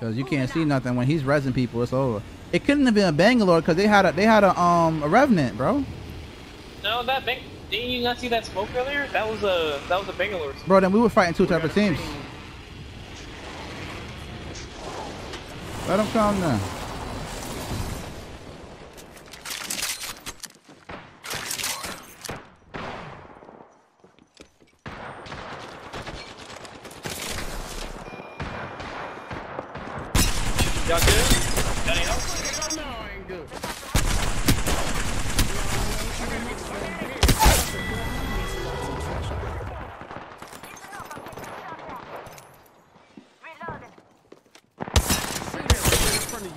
Cause you can't see nothing when he's resing people. It's over. It couldn't have been a Bangalore because they had a they had a um a revenant, bro. No, that bang. Didn't you not see that smoke earlier? That was a that was a Bangalore. Bro, then we were fighting two separate teams. Let them come now. Y'all good? Help?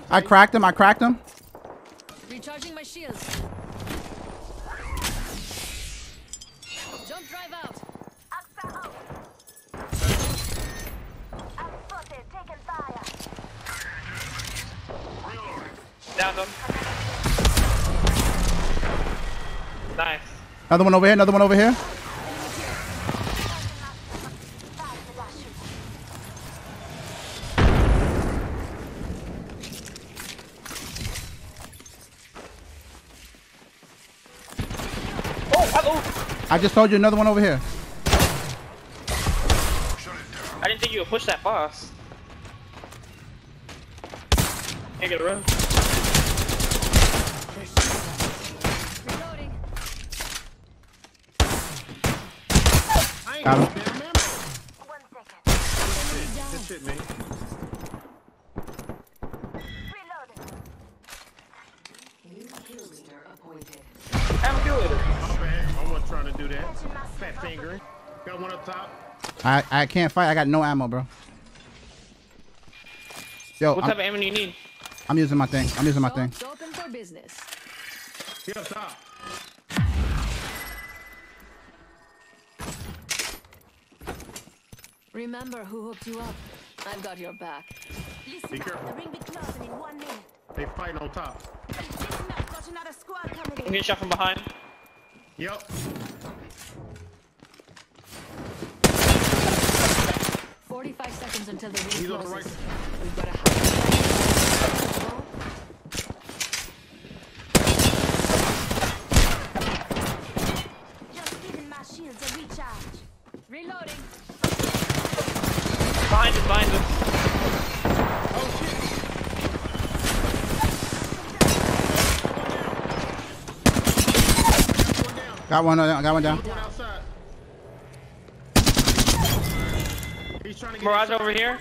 I cracked him. I cracked him. Recharging my shields. Jump drive out. Down. Nice. Another one over here. Another one over here. Oh, hello. I just told you another one over here. I didn't think you would push that fast. Can't get around. Reloading. Got him. Good shit, man. I'm. My bad. I wasn't trying to do that. Fat fingering. Got one up top. I I can't fight. I got no ammo, bro. Yo, What type I'm, of ammo do you need? I'm using my thing. I'm using my thing. Open for business. He up top. Remember who hooked you up. I've got your back. Be careful. The ring be closing in one minute. They fight on top. Listen up, got another squad coming I'm in. getting shot from behind. Yep. Forty-five seconds until the ring He's on the right. We've got a high. Just giving my shields a recharge. Reloading. Behind us, behind us. Oh shit. One down. Got one. uh, Got one down. One outside. He's trying to get Mirage over here.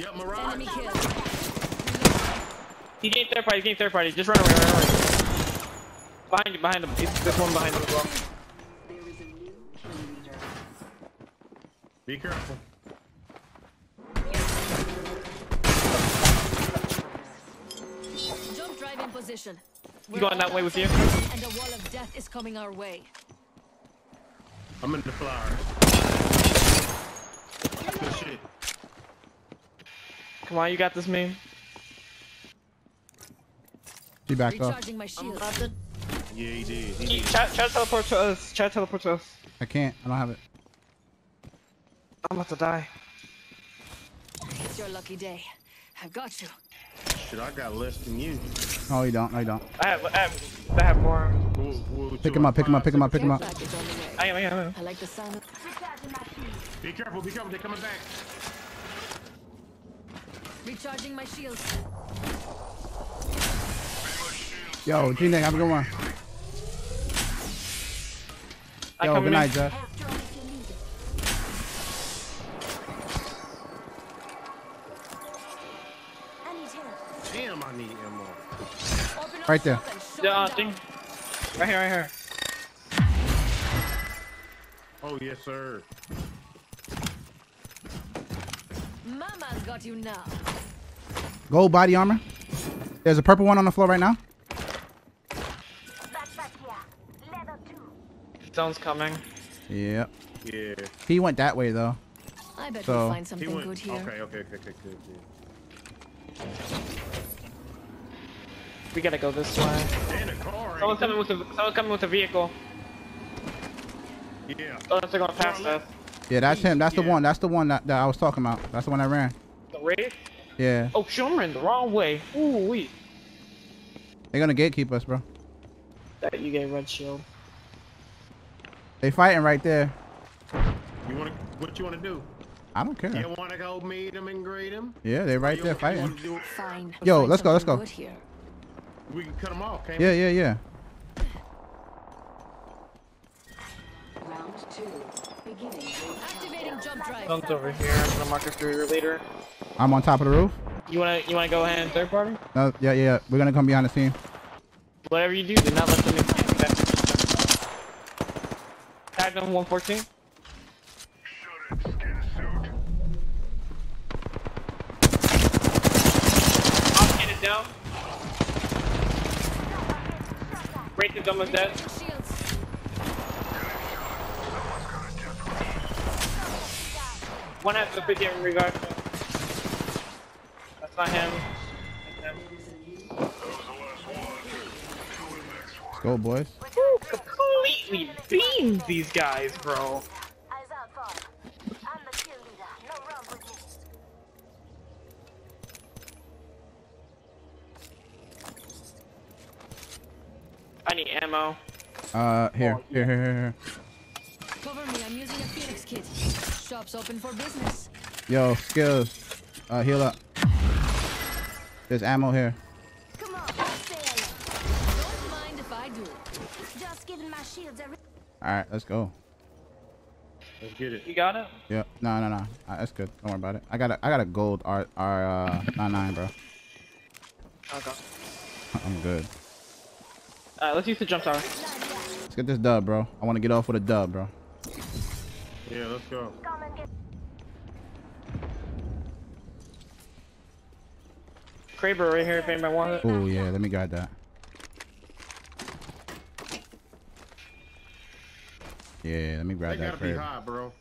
Yep, Mirage. Enemy kill. He's getting third party, he's getting third party. Just run away, run away. Behind you, behind him. He's- There's one behind him as well. Be careful. Jump drive in position. He's going that way with you. And a wall of death is coming our way. I'm in the flowers. Good shit. Come on, you got this, man. She backed off. Recharging my shield. Yeah, he did. He He- did. Try, try to teleport to us. Try to teleport to us. I can't. I don't have it. I'm about to die. It's your lucky day. I've got you. Shit, I got less than you. No, you don't. No, you don't. I have, I have, I have more. Pick him up. Pick him up. Pick him up. Pick him up. package on the way. I am, I am, I like the sound of Recharging my shields. Be careful, be careful, they're coming back. recharging my shields. Yo, G Nick, have a good one. Yo, good night, Jeff. Right there. shop and shut Yeah, uh, them thing. Right here, right here. Oh, yes, sir. Mama's got you now. Gold body armor. There's a purple one on the floor right now. Backpack here. Level two. Zone's coming. Yep. Yeah. He went that way though. I bet So- we'll find He something went. good here. Okay, okay, okay, okay, good, good. We gotta go this way. And a car. Someone's coming with a, someone's coming with a vehicle. Yeah. Oh, they're going past us. Yeah, that's him. That's the one. That's the one that, that I was talking about. That's the one that ran. The Wraith? Yeah. Oh, shit, I'm running the wrong way. Ooh, wee. They're gonna gatekeep us, bro. That you get red shield. They fighting right there. You want to? What you want to do? I don't care. You want to go meet them and greet them? Yeah, they're right there you fighting. Fine. Yo, let's go, let's something go. Good Here. We can cut them off, can't Yeah, we? yeah, yeah. Round two. Beginning. Activating jump drive. Comes over here. I'm gonna mark it for your leader. I'm on top of the roof. You wanna you wanna go ahead and third party? No, yeah, yeah, yeah. We're gonna come behind the team. Whatever you do, do not let them in. Tag them 114. The almost dead. One has the 50 in regard. That's not him. That's him. Let's go, boys. Completely beamed these guys, bro. Eyes out for. I'm the kill leader. No run with me. I need ammo. Uh, here, here, here, here, here. Cover me. I'm using a Phoenix kit. Shop's open for business. Yo, skills. Uh, heal up. There's ammo here. Come on, stay. Don't mind if I do. Just giving my shields a. Re- All right, let's go. Let's get it. You got it? Yep. No, no, no. Uh, that's good. Don't worry about it. I got a, I got a gold R, R, uh, nine nine, bro. Okay. I'm good. Alright, let's use the jump tower. Let's get this dub, bro. I want to get off with a dub, bro. Yeah, let's go. Come. Kraber right here if anybody wants it. Oh yeah, let me guard that. Yeah, let me They grab that gotta be crib. high, bro.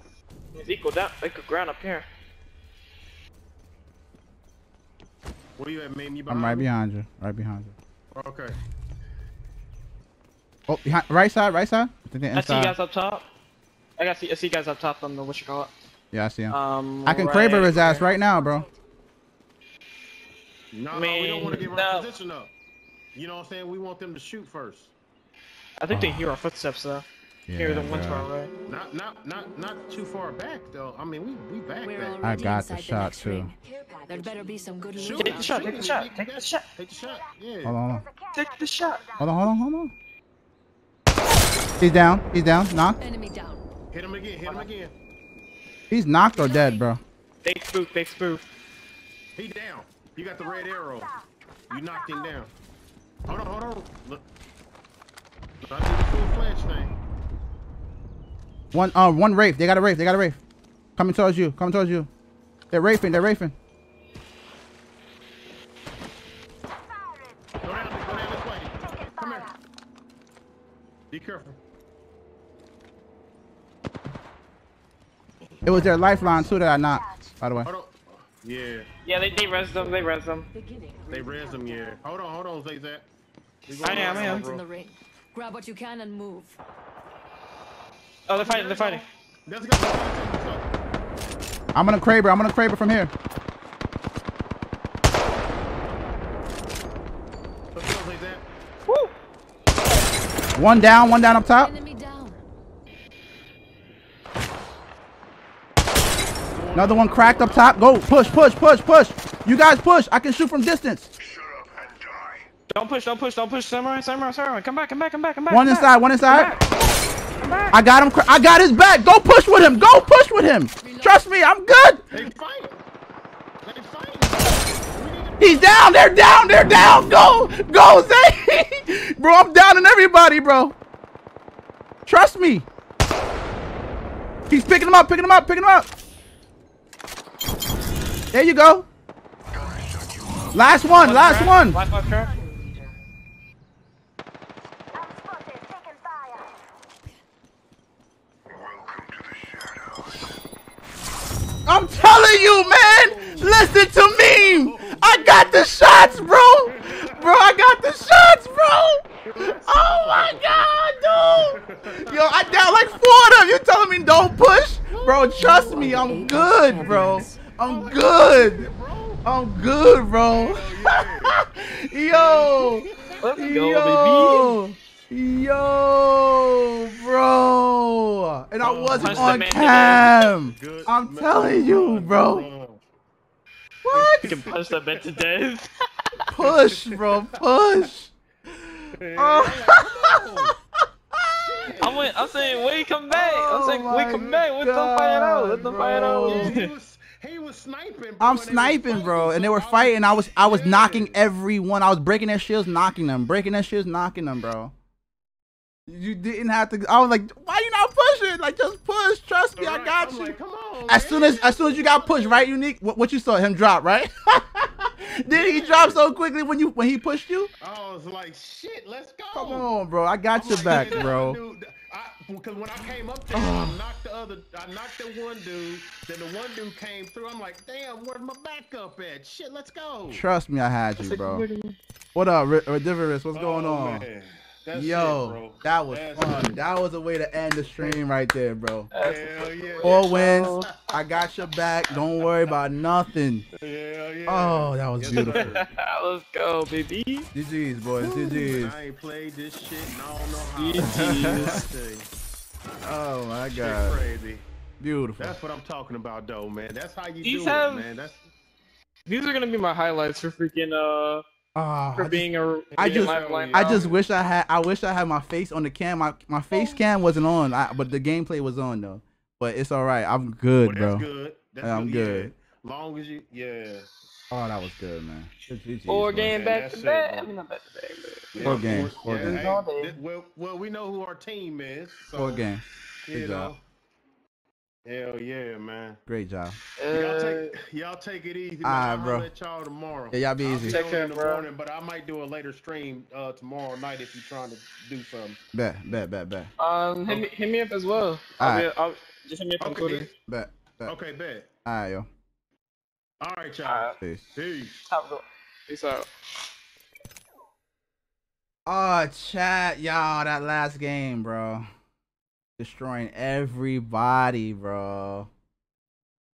It's equal down. They could ground up here. Where you at, man? You I'm right me? behind you. Right behind you. Okay. Oh, behind, right side, right side. I think I see you guys up top. I got see, I see you guys up top on the what you call it. Yeah, I see him. Um, I can right Kraber his ass right now, bro. No, we don't want to give our no. position up. You know what I'm saying? We want them to shoot first. I think they hear our footsteps though. hear the Yeah, one bro. tower, right? Not, not, not, not too far back though. I mean, we, we back back. I got the shot, next too. There better be some good Shoot. Take the shot, take the shot, take take the shot. Take the shot. Yeah. Hold on. Take the shot. Hold on, hold on, hold on. He's down. He's down. Knocked. Enemy down. Hit him again. Hit him again. He's knocked or dead, bro. They spoof, they spoof. He down. You got the red arrow. You knocked him down. Hold on, hold on. Look. I did the full flash thing. One, uh, one Wraith. They got a Wraith. They got a Wraith. Coming towards you. Coming towards you. They're Wraithing. They're Wraithing. Be down, go down this way. Come here. Be careful. It was their lifeline too that I knocked. By the way. Yeah, Yeah, they they res them, they res them. they res them, Yeah. Hold on, hold on, Zayzat. We I am, I am. In the ring. Grab what you can and move. Oh, they're fighting, they're fighting. Let's go. I'm gonna Kraber. I'm gonna Kraber from here. Let's go, Zayzat. Woo! One down. One down up top. Another one cracked up top. Go. Push. Push. Push. Push. You guys push. I can shoot from distance. Don't push, don't push, don't push, Samurai, Samurai, Samurai. Come back, come back, come back, come back. One come inside. back. One inside. Come back. Come back. I got him. I got his back. Go push with him. Go push with him. Trust me. I'm good. They fight. They fight. We need to He's down. They're down. They're down. Go. Go, Zay. bro, I'm down on everybody, bro. Trust me. He's picking him up. Picking him up. Picking him up. There you go. Last one. Last one. Last one, crack. I'm spotted. Taking fire. I'm telling you, man. Listen to me. I got the shots, bro. Bro, I got the shots, bro. Oh my god, dude. Yo, I down like four of them. You telling me don't push? Bro, trust me, I'm good. I'm good. bro. I'm good, bro. Yo. Let's go, Yo. Yo, bro. And I wasn't on cam. I'm telling you, bro. What? You can punch that man to death. Push, bro. Push. Oh. Come on. I'm, saying, wait, come back. I'm Oh saying, wait, come back. Let them it out. Let them it out. He was, sniping. Bro, I'm and they was sniping, bro, and they were fighting. I was, I was knocking everyone. I was breaking their shields, knocking them, breaking their shields, knocking them, bro. You didn't have to. I was like, why you not pushing? Like, just push. Trust me, I got I'm you. Like, come on, As soon as, as soon as you got pushed, right, unique. What, what you saw him drop, right? Did he drop so quickly when you when he pushed you? I was like, shit, let's go. Come on, bro. I got I'm your like, back, bro. dude- Because when I came up there, I knocked the other, I knocked the one dude. Then the one dude came through. I'm like, damn, where's my backup at? Shit, let's go. Trust me, I had you, bro. What up, Ri- uh, Divorce? What's going Oh, on? man. That's Yo, it, bro. that was That's fun. it. That was a way to end the stream right there, bro. Hell yeah. Four wins. I got your back. Don't worry about nothing. Hell yeah. Oh, that was Yes, beautiful. Let's go, baby. GG's, boys. GG's. I ain't played this shit and I don't know how. GG's. I tell you, Oh my shit god. crazy. Beautiful. That's what I'm talking about, though, man. That's how you These do have- it, man. That's These are gonna be my highlights for freaking uh Ah, for I being a I being just- live blind I just wish I had. I wish I had my face on the cam. My my face cam wasn't on, I, but the gameplay was on though. But it's all right. I'm good, well, bro. that's good. That's I'm good. Yeah. Long as you, yeah. Oh, that was good, man. GG's, four bro. game man, back to it, back. I mean not back to back, but yeah Four games, four yeah, games. hey, All well, well, we know who our team is. So, Four games. You Good know. Job. Hell yeah, man. Great job. Y'all uh, take, y'all take it easy. Man. Alright, I'll let y'all tomorrow. Yeah, y'all be I'll easy. Take on care, in the bro. morning, but I might do a later stream uh, tomorrow night if you're trying to do something. Bet, bet, bet, bet, um hit me hit me up as well. I'll be, Alright. I'll, just hit me up on Okay. Twitter. bet, bet. Okay, bet. All right, yo. All right, y'all. Alright. Peace. Peace. Top go. Peace out. Oh, chat, y'all, that last game, bro. Destroying everybody, bro.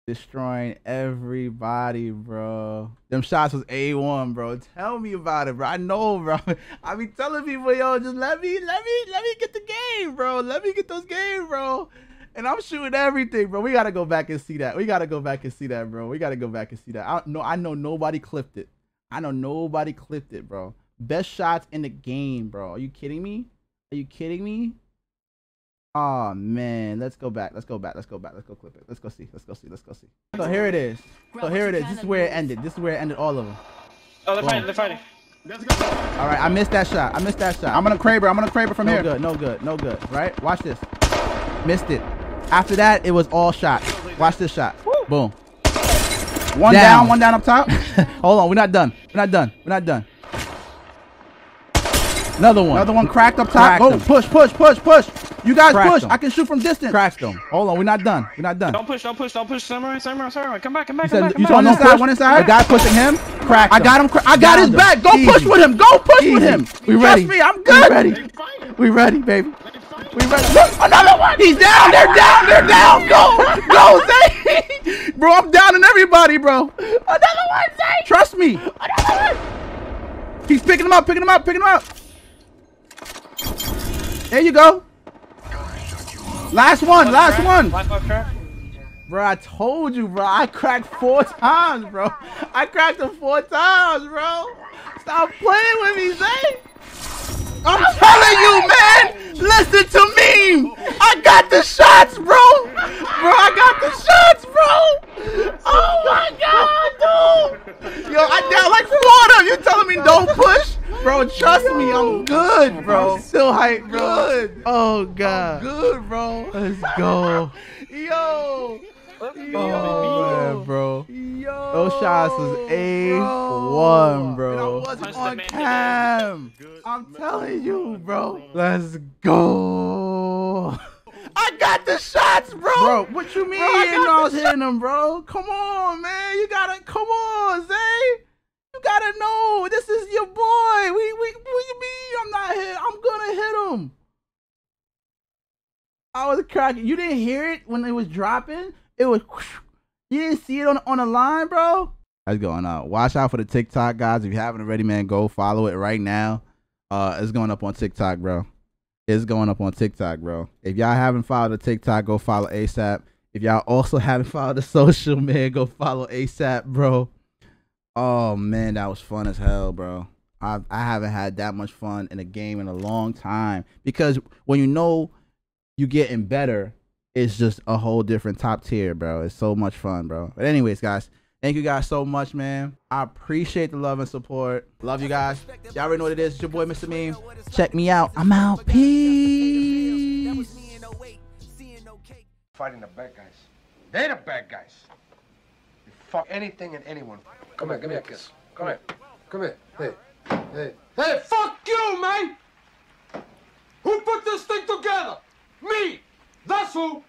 Destroying everybody, bro. Them shots was A1, bro. Tell me about it, bro. I know, bro. I be telling people, yo, just let me, let me, let me get the game, bro. Let me get those games, bro. And I'm shooting everything, bro. We gotta go back and see that. We gotta go back and see that, bro. We gotta go back and see that. I know, I know nobody clipped it. I know nobody clipped it, bro. Best shots in the game, bro. Are you kidding me? Are you kidding me? Oh man, let's go back. Let's go back. Let's go back. Let's go clip it. Let's go see. Let's go see. Let's go see. So here it is. So here it is. This is where it ended. This is where it ended. All of them. Oh, they're Boom. fighting. They're fighting. Let's go. All right, I missed that shot. I missed that shot. I'm gonna Kraber. I'm gonna Kraber from no here. good. No good. No good. Right? Watch this. Missed it. After that, it was all shots. Watch this shot. Boom. One Down. down. one down up top. Hold on. We're not done. We're not done. We're not done. Another one. Another one cracked up top. Cracked Oh, him. push, push, push, push. You guys Cracked push. him. I can shoot from distance. Cracked them. Hold on. We're not done. We're not done. Don't push. Don't push. Don't push. Samurai. Samurai. Samurai. Come back. Come back. Come said- back. Come you back. told One no inside, one inside. The guy pushing him. Cracked I got him. cra- I got Downed his him. back. Go Easy. push with him. Go push with him. We Trust ready. me, I'm good. We good. ready. They. We ready, baby. They fighting. We ready. Look, Another one. He's down. They're down. They're down. Go. Go, Zay. bro, I'm downing everybody, bro. Another one, Zay. Trust me. Another one. He's picking him up, picking him up, picking him up. There you go. Last one, last one. Last one crack. Bro, I told you, bro. I cracked four times, bro. I cracked them four times, bro. Stop playing with me, Zay. I'm telling you, man. Listen to me. I got the shots, bro. Bro, I got the shots, bro. Oh my god, dude. Yo, I down like four of them. You telling me don't push? Bro, trust me, I'm good, bro. Still hype, bro. Good. Oh god. good, bro. Let's go. Yo. Let's Yo, go, man, bro. Yo. Those shots was A1, bro. And I wasn't the on man cam. I'm telling you, bro. Let's go. I got the shots, bro. Bro, what you mean Bro, I got I was hitting them, bro? Come on, man. You gotta, come on, Zay. You gotta know, this is your boy. We, we, mean I'm not hit? I'm gonna hit him. I was cracking. You didn't hear it when it was dropping? It was, you didn't see it on, on the line, bro? That's going up. Watch out for the TikTok guys. If you haven't already, man, go follow it right now. Uh, it's going up on TikTok, bro. It's going up on TikTok, bro. If y'all haven't followed the TikTok, go follow ASAP. If y'all also haven't followed the social, man, go follow ASAP, bro. Oh man, that was fun as hell, bro. I I haven't had that much fun in a game in a long time because when you know you're getting better, it's just a whole different top tier, bro. It's so much fun, bro. But anyways, guys, thank you guys so much, man. I appreciate the love and support. Love you guys. Y'all already know what it is. It's your boy, Mr. Meme. Check me out. I'm out. Peace. fighting the bad guys. They're the bad guys. You fuck anything and anyone. Come here, give me a kiss. Come here. Come here. Hey. Hey. Hey, fuck you, man! Who put this thing together? Me! That's who!